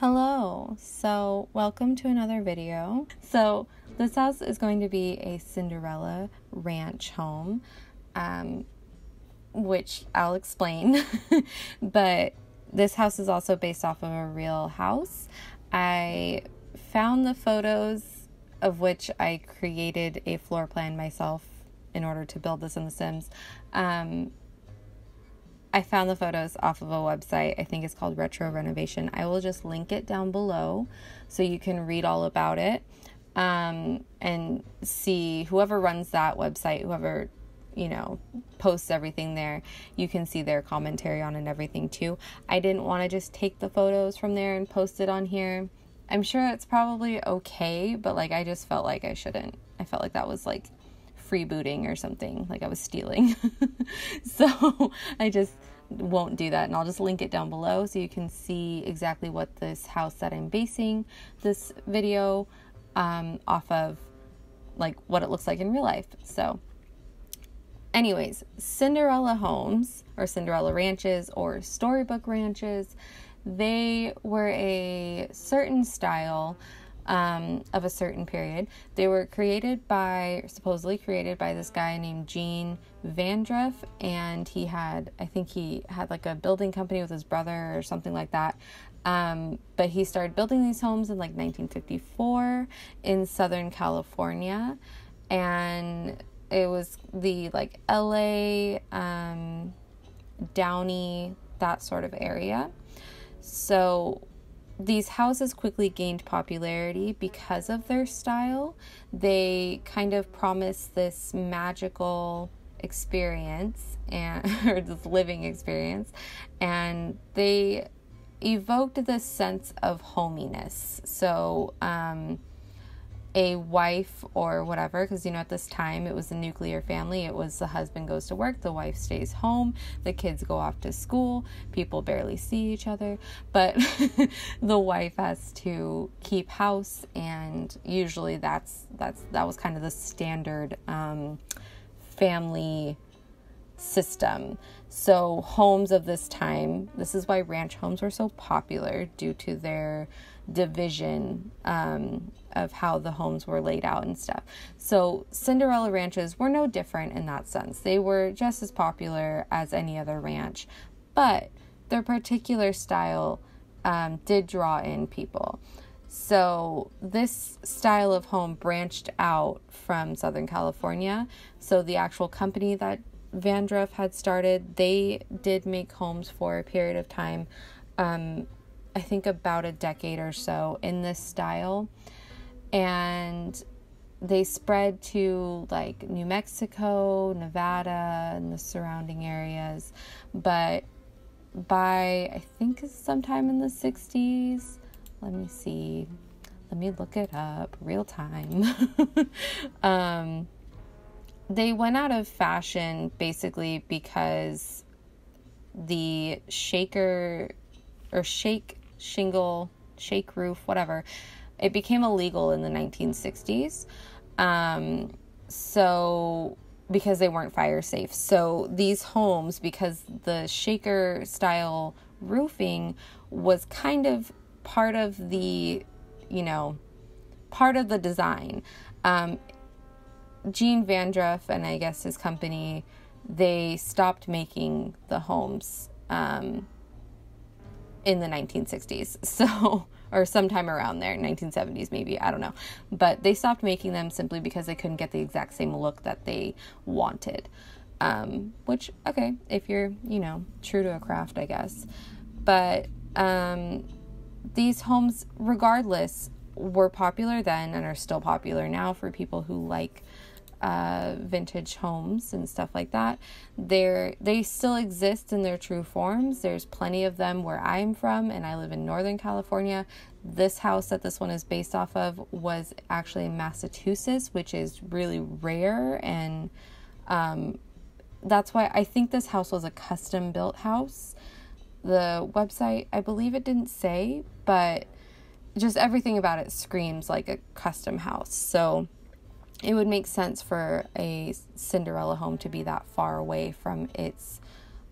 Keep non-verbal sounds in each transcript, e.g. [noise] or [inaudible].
Hello, so welcome to another video. So, this house is going to be a Cinderella ranch home, um, which I'll explain. [laughs] but this house is also based off of a real house. I found the photos of which I created a floor plan myself in order to build this in The Sims. Um, I found the photos off of a website. I think it's called Retro Renovation. I will just link it down below so you can read all about it um, and see whoever runs that website, whoever you know posts everything there you can see their commentary on and everything too i didn't want to just take the photos from there and post it on here i'm sure it's probably okay but like i just felt like i shouldn't i felt like that was like freebooting or something, like I was stealing. [laughs] so [laughs] I just won't do that and I'll just link it down below so you can see exactly what this house that I'm basing this video um, off of like what it looks like in real life. So anyways, Cinderella homes or Cinderella ranches or storybook ranches, they were a certain style um, of a certain period. They were created by, supposedly created by this guy named Jean Vandruff, and he had, I think he had like a building company with his brother or something like that. Um, but he started building these homes in like 1954 in Southern California, and it was the like LA, um, Downey, that sort of area. So these houses quickly gained popularity because of their style. They kind of promise this magical experience and [laughs] or this living experience and they evoked this sense of hominess. So um a wife or whatever, because you know, at this time it was a nuclear family. It was the husband goes to work, the wife stays home, the kids go off to school, people barely see each other, but [laughs] the wife has to keep house, and usually that's that's that was kind of the standard um, family system. So, homes of this time, this is why ranch homes were so popular due to their division um, of how the homes were laid out and stuff. So, Cinderella ranches were no different in that sense. They were just as popular as any other ranch, but their particular style um, did draw in people. So, this style of home branched out from Southern California. So, the actual company that Vandruff had started, they did make homes for a period of time, um, I think about a decade or so in this style and they spread to like New Mexico, Nevada, and the surrounding areas. But by I think sometime in the 60s, let me see, let me look it up real time. [laughs] um, they went out of fashion basically because the shaker or shake shingle, shake roof, whatever it became illegal in the 1960s. Um, so because they weren't fire safe. So these homes, because the shaker style roofing was kind of part of the, you know, part of the design. Um, Jean Vandruff and I guess his company, they stopped making the homes um, in the 1960s. [laughs] So or sometime around there, 1970s maybe, I don't know. But they stopped making them simply because they couldn't get the exact same look that they wanted. Um, which, okay, if you're, you know, true to a craft, I guess. But um, these homes, regardless, were popular then and are still popular now for people who like uh, vintage homes and stuff like that. They're, they still exist in their true forms. There's plenty of them where I'm from, and I live in Northern California. This house that this one is based off of was actually in Massachusetts, which is really rare, and um, that's why I think this house was a custom built house. The website, I believe it didn't say, but just everything about it screams like a custom house. So, it would make sense for a Cinderella home to be that far away from its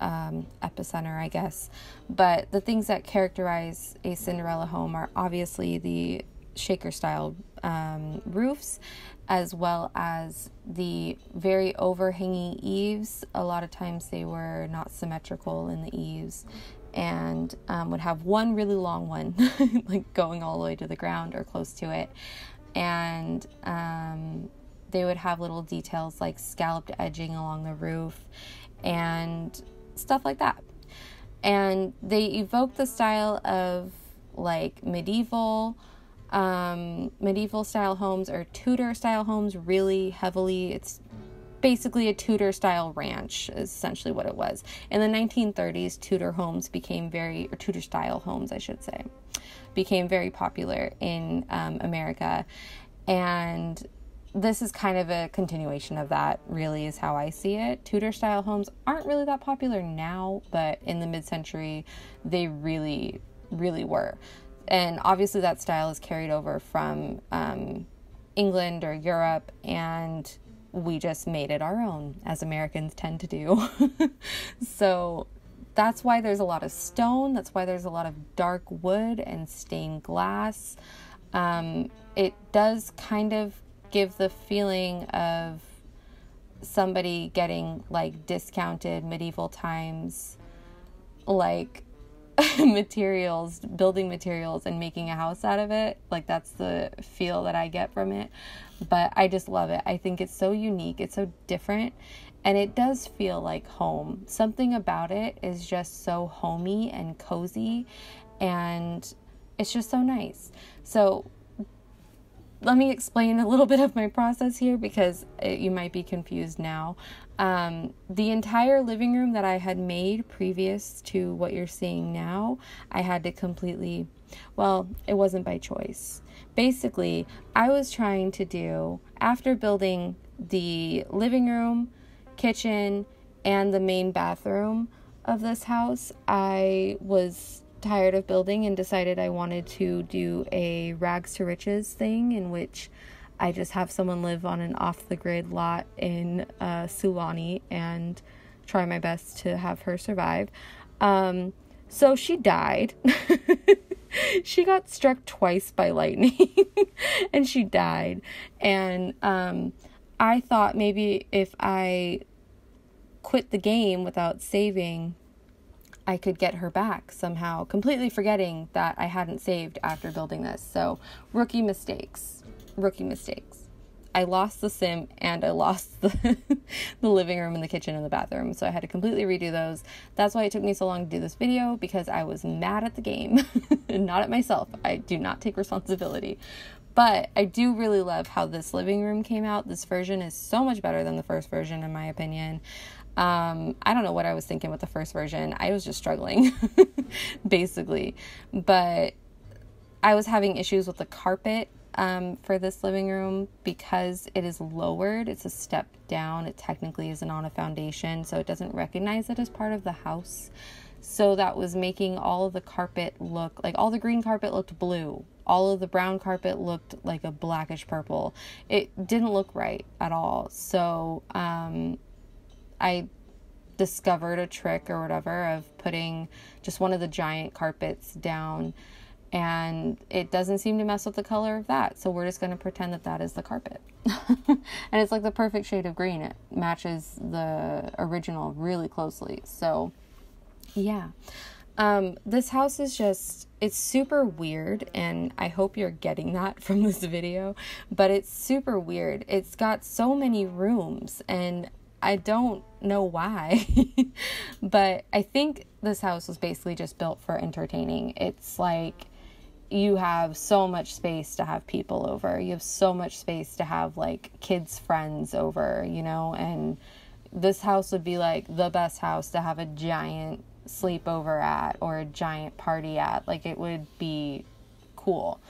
um, epicenter, I guess. But the things that characterize a Cinderella home are obviously the shaker style um, roofs, as well as the very overhanging eaves. A lot of times they were not symmetrical in the eaves and um, would have one really long one, [laughs] like going all the way to the ground or close to it. And um, they would have little details like scalloped edging along the roof and stuff like that. And they evoke the style of like medieval um, medieval style homes or Tudor style homes really heavily. It's basically a Tudor style ranch, is essentially what it was. In the 1930s, Tudor homes became very, or Tudor style homes, I should say, became very popular in um, America. And this is kind of a continuation of that, really, is how I see it. Tudor style homes aren't really that popular now, but in the mid century, they really, really were. And obviously, that style is carried over from um, England or Europe, and we just made it our own, as Americans tend to do. [laughs] so that's why there's a lot of stone, that's why there's a lot of dark wood and stained glass. Um, it does kind of give the feeling of somebody getting like discounted medieval times like [laughs] materials building materials and making a house out of it like that's the feel that i get from it but i just love it. I think it's so unique it's so different and it does feel like home. Something about it is just so homey and cozy and it's just so nice. So let me explain a little [laughs] bit of my process here because it, you might be confused now. Um, the entire living room that I had made previous to what you're seeing now, I had to completely, well, it wasn't by choice. Basically, I was trying to do, after building the living room, kitchen, and the main bathroom of this house, I was tired of building and decided I wanted to do a rags to riches thing in which I just have someone live on an off the grid lot in uh, Sulani and try my best to have her survive. Um, so she died. [laughs] she got struck twice by lightning [laughs] and she died. And um, I thought maybe if I quit the game without saving I could get her back somehow, completely forgetting that I hadn't saved after building this. So, rookie mistakes. Rookie mistakes. I lost the sim and I lost the, [laughs] the living room and the kitchen and the bathroom. So I had to completely redo those. That's why it took me so long to do this video because I was mad at the game [laughs] not at myself. I do not take responsibility. But I do really love how this living room came out. This version is so much better than the first version, in my opinion. Um, I don't know what I was thinking with the first version. I was just struggling, [laughs] basically. But I was having issues with the carpet um, for this living room because it is lowered. It's a step down. It technically isn't on a foundation, so it doesn't recognize it as part of the house. So that was making all of the carpet look like all the green carpet looked blue. All of the brown carpet looked like a blackish purple. It didn't look right at all. So um, I discovered a trick or whatever of putting just one of the giant carpets down and it doesn't seem to mess with the color of that. So we're just going to pretend that that is the carpet. [laughs] and it's like the perfect shade of green. It matches the original really closely. So yeah. Um, this house is just, it's super weird, and I hope you're getting that [laughs] from this video, but it's super weird. It's got so many rooms, and I don't know why, [laughs] but I think this house was basically just built for entertaining. It's like you have so much space to have people over. You have so much space to have like kids' friends over, you know, and this house would be like the best house to have a giant sleepover at or a giant party at. Like it would be cool.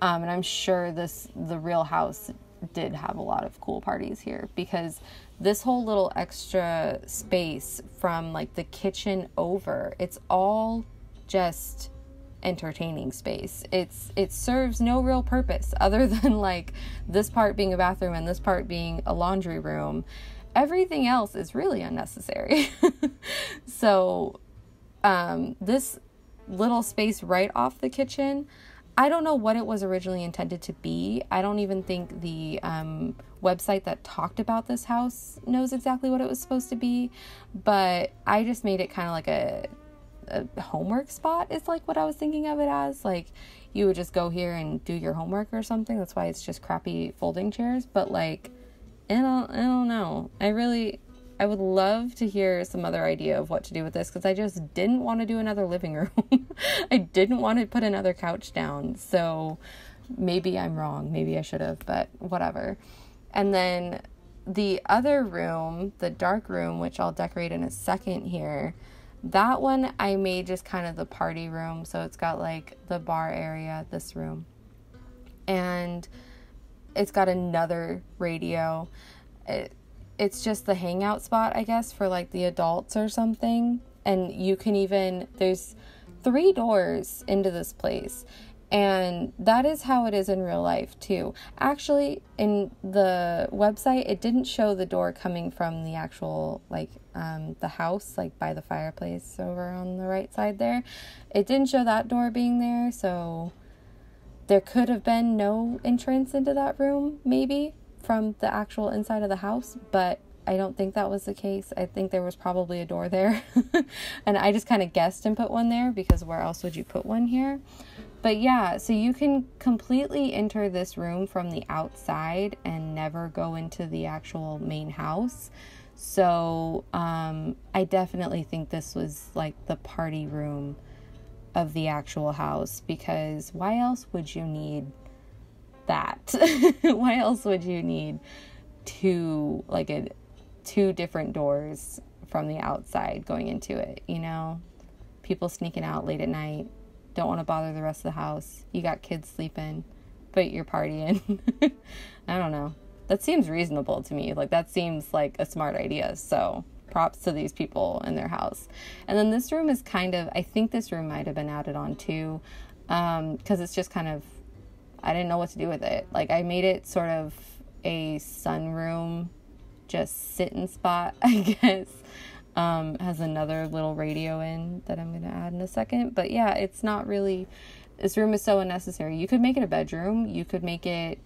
Um, and I'm sure this the real house did have a lot of cool parties here because this whole little extra space from like the kitchen over, it's all just entertaining space. It's it serves no real purpose [laughs] other than like this part being a bathroom and this part being a laundry room. everything else is really unnecessary. [laughs] so, um, this little space right off the kitchen, I don't know what it was originally intended to be. I don't even think the um, website that talked about this house knows exactly what it was supposed to be, but I just made it kind of like a, a homework spot, is like what I was thinking of it as. Like, you would just go here and do your homework or something. That's why it's just crappy folding chairs, but like, I don't, I don't know. I really, I would love to hear some other idea of what to do with this because I just didn't want to do another living room. [laughs] I didn't want to put another couch down. So maybe I'm wrong. Maybe I should have, but whatever. And then the other room, the dark room, which I'll decorate in a second here, that one I made just kind of the party room. So it's got like the bar area, this room. And it's got another radio. It, it's just the hangout spot, I guess, for like the adults or something. And you can even, there's three doors into this place. And that is how it is in real life, too. Actually, in the website, it didn't show the door coming from the actual, like, um, the house, like by the fireplace over on the right side there. It didn't show that door being there, so there could have been no entrance into that room, maybe from the actual inside of the house, but I don't think that was the case. I think there was probably a door there. [laughs] and I just kind of guessed and put one there because where else would you put one here? But yeah, so you can completely enter this room from the outside and never go into the actual main house. So um, I definitely think this was like the party room of the actual house because why else would you need that? [laughs] Why else would you need two like a two different doors from the outside going into it, you know? People sneaking out late at night, don't want to bother the rest of the house. You got kids sleeping, but you're partying. [laughs] I don't know. That seems reasonable to me. Like that seems like a smart idea. So, props to these people in their house. And then this room is kind of I think this room might have been added on too um because it's just kind of I didn't know what to do with it. Like I made it sort of a sunroom, just sitting spot, [laughs] I guess. Um, has another little radio in that I'm gonna add in a second. But yeah, it's not really. This room is so unnecessary. You could make it a bedroom. You could make it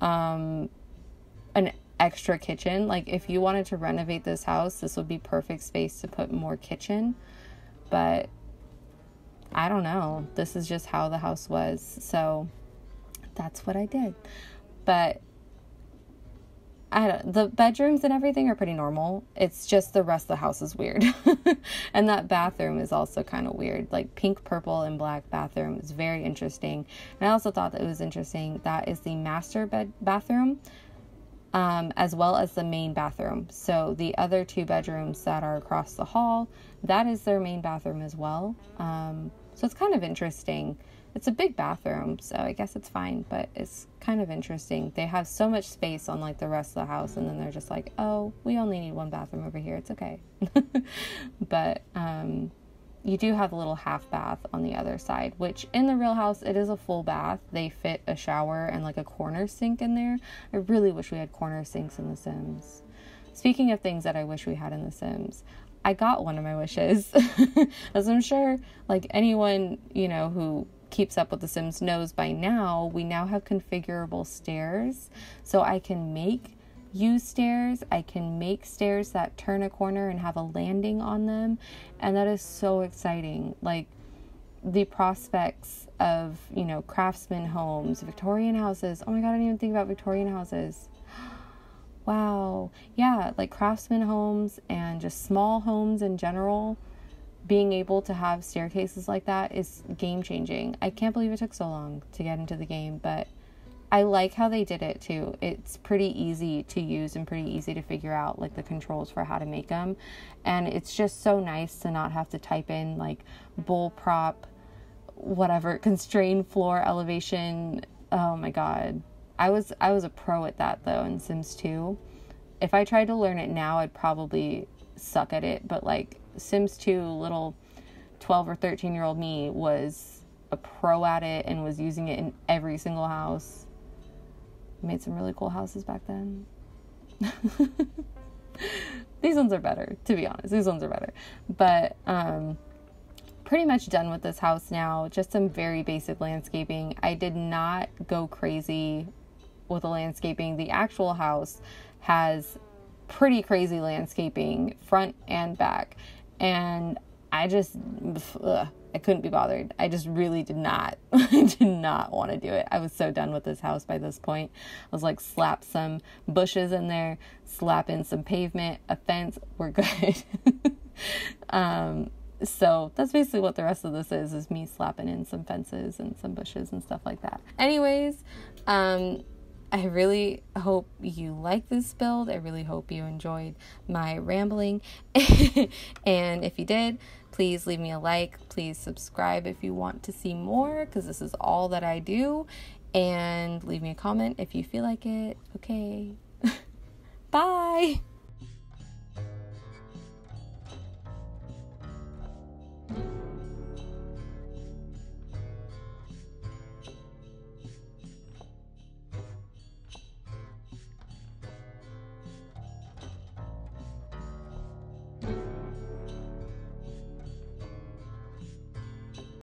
um, an extra kitchen. Like if you wanted to renovate this house, this would be perfect space to put more kitchen. But I don't know. This is just how the house was. So that's what I did. But I don't, the bedrooms and everything are pretty normal. It's just the rest of the house is weird. [laughs] and that bathroom is also kind of weird. Like pink, purple, and black bathroom is very interesting. And I also thought that it was interesting. That is the master bed bathroom, um, as well as the main bathroom. So the other two bedrooms that are across the hall, that is their main bathroom as well. Um, so it's kind of interesting it's a big bathroom, so I guess it's fine, but it's kind of interesting. They have so much space on like the rest of the house, and then they're just like, oh, we only need one bathroom over here. It's okay. [laughs] but um, you do have a little half bath on the other side, which in the real house, it is a full bath. They fit a shower and like a corner sink in there. I really wish we had corner sinks in The Sims. Speaking of things that I wish we had in The Sims, I got one of my wishes. [laughs] As I'm sure, like anyone, you know, who keeps up with The Sims knows by now, we now have configurable stairs. So I can make use stairs, I can make stairs that turn a corner and have a landing on them. And that is so exciting. Like the prospects of, you know, craftsman homes, Victorian houses. Oh my God, I didn't even think about Victorian houses. [gasps] Wow. Yeah, like craftsman homes and just small homes in general being able to have staircases like that is game changing. I can't believe it took so long to get into the game, but I like how they did it too. It's pretty easy to use and pretty easy to figure out like the controls for how to make them. And it's just so nice to not have to type in like boolProp whatever [laughs] constrained floor elevation. Oh my god. I was I was a pro at that though in Sims 2. If I tried to learn it now, I'd probably suck at it, but like Sims 2 little 12 or 13 year old me was a pro at it and was using it in every single house. Made some really cool houses back then. [laughs] these ones are better, to be honest. These ones are better. But um pretty much done with this house now. Just some very basic landscaping. I did not go crazy with the landscaping. The actual house has pretty crazy landscaping front and back. And I just ugh, I couldn't be bothered. I just really did not [laughs] I did not want to do it. I was so done with this house by this point. I was like slap some bushes in there, slap in some pavement, a fence, we're [laughs] good. um so that's basically what the rest of this is is me slapping in some fences and some bushes and stuff like that. Anyways, um I really hope you like this build. I really hope you enjoyed my rambling. [laughs] and if you did, please leave me a like. Please subscribe if you want to see more, because this is all that I do. And leave me a comment if you feel like it. Okay. [laughs] Bye.